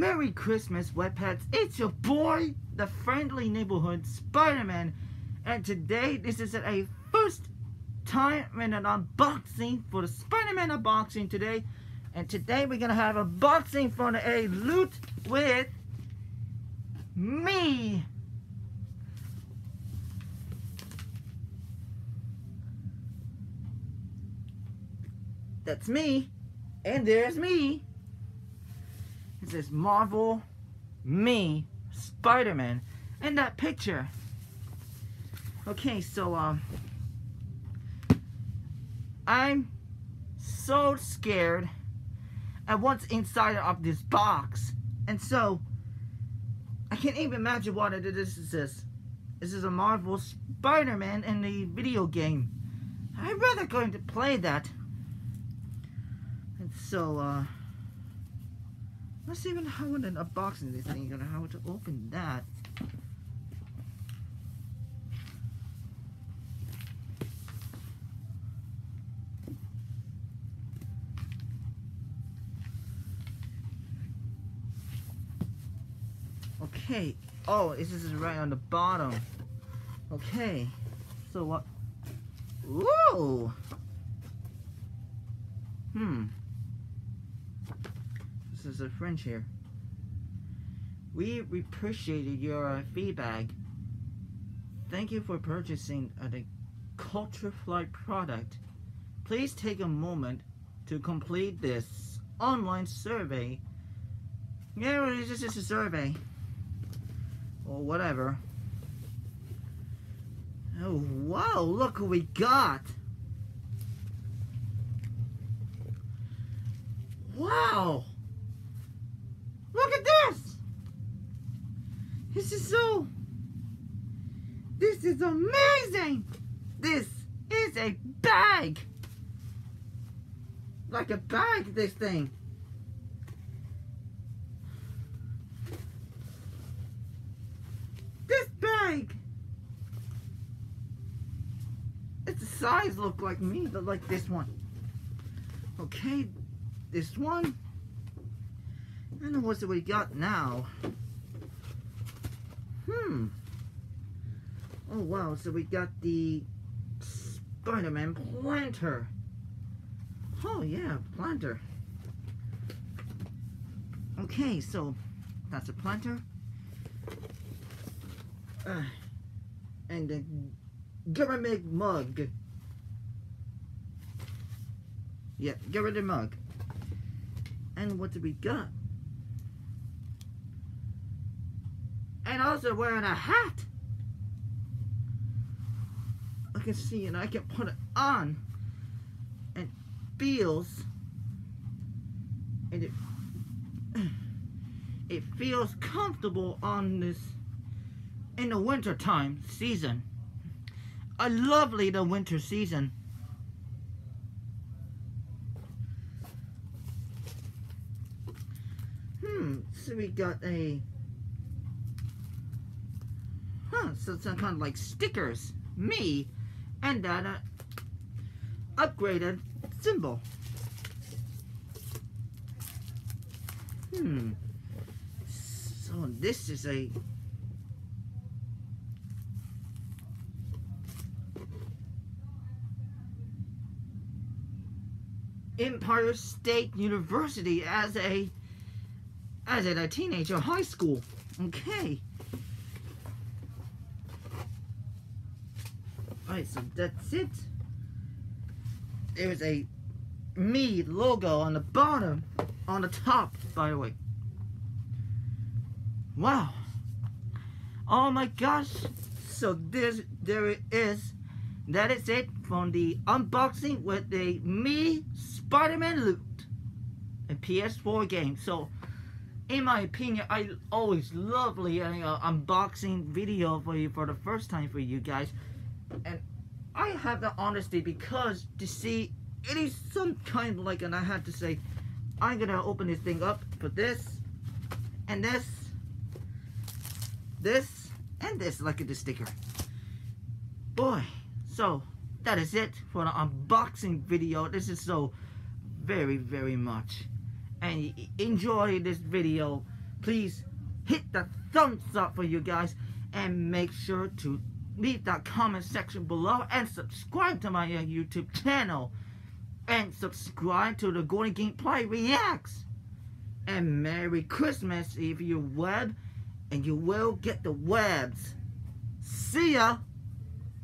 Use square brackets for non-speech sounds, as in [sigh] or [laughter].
Merry Christmas, Wet Pets. It's your boy, the friendly neighborhood Spider-Man. And today, this is a first time in an unboxing for the Spider-Man unboxing today. And today, we're going to have a boxing for a loot with me. That's me. And there's me. It says Marvel, me, Spider-Man, and that picture. Okay, so, um, I'm so scared at what's inside of this box. And so, I can't even imagine what it is. This is, This is a Marvel Spider-Man in the video game. I'd rather going to play that. And so, uh, let's even how to unboxing this thing and how to open that. Okay. Oh, this is right on the bottom. Okay. So what? Whoa! Hmm. This is a French here. We appreciated your uh, feedback. Thank you for purchasing uh, a Culture Flight product. Please take a moment to complete this online survey. Yeah, it's just a survey. Or whatever. Oh, wow, look who we got. Wow. Look at this. This is so... This is amazing. This is a bag. Like a bag, this thing. This bag. It's the size look like me, but like this one. Okay, this one. And what's what we got now? Hmm. Oh wow, so we got the Spider-Man planter. Oh yeah, planter. Okay, so that's a planter. Uh, and the government mug. Yeah, government mug. And what do we got? And also wearing a hat. I can see and I can put it on. And feels and it [clears throat] it feels comfortable on this in the winter time season. I lovely the winter season. Hmm, so we got a huh so some kind of like stickers me and that uh, upgraded symbol hmm so this is a Empire State University as a as a teenager, high school. Okay. Alright, so that's it. There's a me logo on the bottom, on the top, by the way. Wow. Oh my gosh. So this, there it is. That is it from the unboxing with the me Spider-Man loot. A PS4 game. So in my opinion, I always lovely uh, unboxing video for you for the first time for you guys. And I have the honesty because to see it is some kind like, and I had to say, I'm gonna open this thing up for this, and this, this, and this, like the sticker. Boy, so that is it for the unboxing video. This is so very, very much and enjoy this video please hit the thumbs up for you guys and make sure to leave that comment section below and subscribe to my uh, YouTube channel and subscribe to the Golden Gameplay Reacts and Merry Christmas if you're web and you will get the webs. See ya!